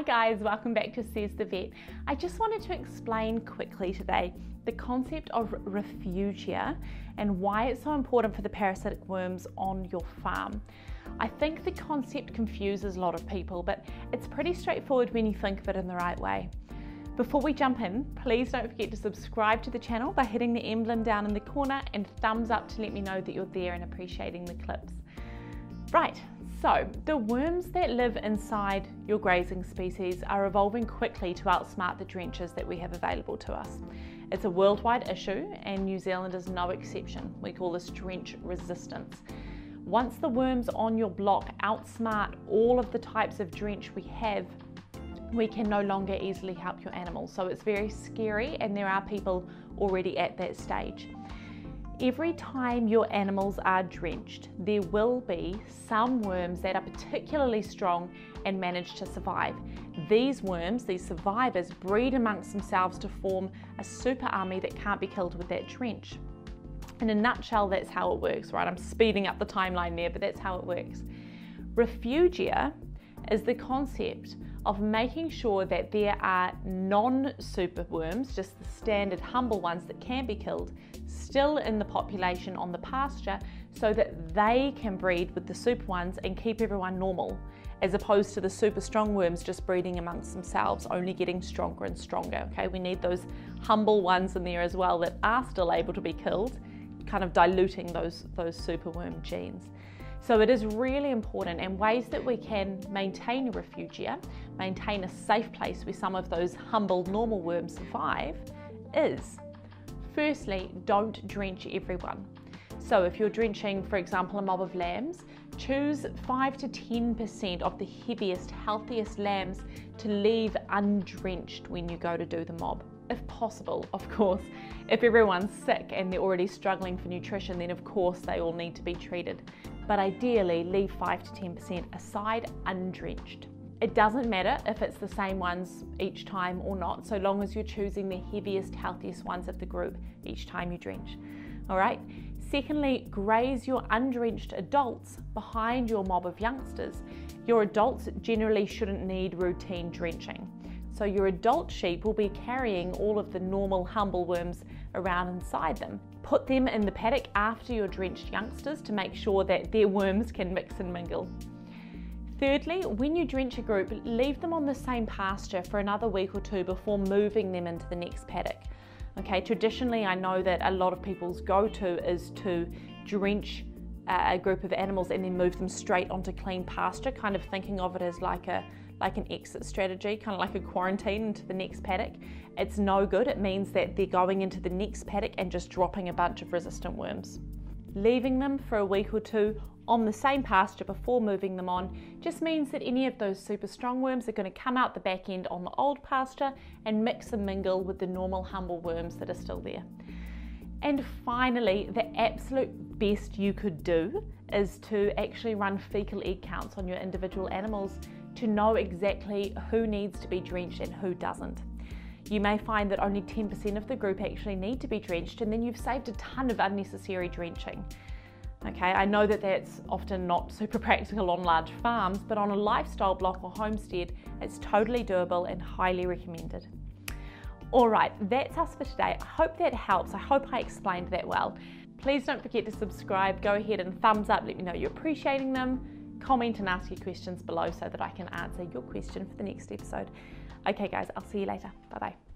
Hi guys, welcome back to Sez the Vet. I just wanted to explain quickly today the concept of refugia and why it's so important for the parasitic worms on your farm. I think the concept confuses a lot of people, but it's pretty straightforward when you think of it in the right way. Before we jump in, please don't forget to subscribe to the channel by hitting the emblem down in the corner and thumbs up to let me know that you're there and appreciating the clips. Right, so, the worms that live inside your grazing species are evolving quickly to outsmart the drenches that we have available to us. It's a worldwide issue, and New Zealand is no exception. We call this drench resistance. Once the worms on your block outsmart all of the types of drench we have, we can no longer easily help your animals. So it's very scary, and there are people already at that stage. Every time your animals are drenched, there will be some worms that are particularly strong and manage to survive. These worms, these survivors, breed amongst themselves to form a super army that can't be killed with that drench. In a nutshell, that's how it works, right? I'm speeding up the timeline there, but that's how it works. Refugia is the concept of making sure that there are non super worms, just the standard humble ones that can be killed, still in the population on the pasture so that they can breed with the super ones and keep everyone normal, as opposed to the super strong worms just breeding amongst themselves, only getting stronger and stronger. Okay, we need those humble ones in there as well that are still able to be killed, kind of diluting those, those super worm genes. So it is really important and ways that we can maintain a refugia, maintain a safe place where some of those humble normal worms survive is Firstly, don't drench everyone. So if you're drenching, for example, a mob of lambs, choose 5 to 10% of the heaviest, healthiest lambs to leave undrenched when you go to do the mob. If possible, of course. If everyone's sick and they're already struggling for nutrition, then of course they all need to be treated. But ideally, leave 5 to 10% aside undrenched. It doesn't matter if it's the same ones each time or not, so long as you're choosing the heaviest, healthiest ones of the group each time you drench. All right. Secondly, graze your undrenched adults behind your mob of youngsters. Your adults generally shouldn't need routine drenching. So your adult sheep will be carrying all of the normal humble worms around inside them. Put them in the paddock after your drenched youngsters to make sure that their worms can mix and mingle. Thirdly, when you drench a group, leave them on the same pasture for another week or two before moving them into the next paddock. Okay, traditionally, I know that a lot of people's go to is to drench uh, a group of animals and then move them straight onto clean pasture, kind of thinking of it as like a like an exit strategy, kind of like a quarantine into the next paddock. It's no good. It means that they're going into the next paddock and just dropping a bunch of resistant worms. Leaving them for a week or two on the same pasture before moving them on just means that any of those super strong worms are going to come out the back end on the old pasture and mix and mingle with the normal humble worms that are still there. And finally, the absolute best you could do is to actually run fecal egg counts on your individual animals to know exactly who needs to be drenched and who doesn't. You may find that only 10% of the group actually need to be drenched, and then you've saved a ton of unnecessary drenching. Okay, I know that that's often not super practical on large farms, but on a lifestyle block or homestead, it's totally doable and highly recommended. All right, that's us for today. I hope that helps. I hope I explained that well. Please don't forget to subscribe. Go ahead and thumbs up, let me know you're appreciating them. Comment and ask your questions below so that I can answer your question for the next episode. Okay, guys, I'll see you later. Bye bye.